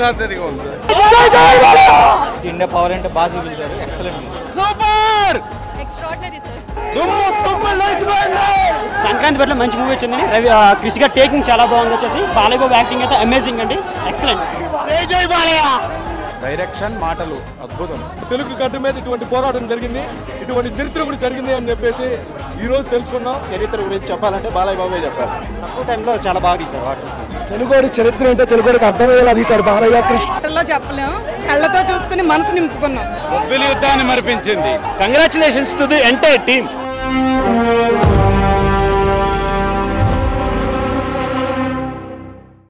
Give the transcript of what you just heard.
ఎక్స్ట్రాడనరీగా ఉంది. India power అంటే బాగా చూపించారు. Excellent super! సంక్రాంతి పట్ల మంచి మూవీ వచ్చిందండి రవి ఆ, కృషి గారి టేకింగ్ చాలా బాగుంది వచ్చేసి. బాలయ్య బాబు యాక్టింగ్ అయితే అమేజింగ్ అండి. ఎక్సలెంట్ డైరెక్షన్ మాటలు అద్భుతం. తెలుగు గడ్డ మీద ఇటువంటి పోరాటం జరిగింది. ఇటువంటి చరిత్ర కూడా జరిగింది అని చెప్పేసి ఈ రోజు తెలుసుకున్నాం చరిత్ర గురించి చెప్పాలంటే బాలయ్య బాబే చెప్పారు తక్కువ టైంలో చాలా బాగా తీశారు వాట్సాప్ తెలుగోడి చరిత్ర అంటే తెలుగోడికి అర్థమయ్యేలా తీశాడు బాలయ్య కృష్ణ. మాటల్లో చెప్పలేం కళ్ళతో చూసుకుని మనసు నింపుకున్నాం. యుద్ధాన్ని మరిపించింది. Congratulations to the entire team